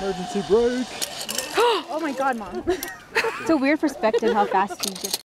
Emergency brake. oh my god, mom. It's a weird perspective how fast you get.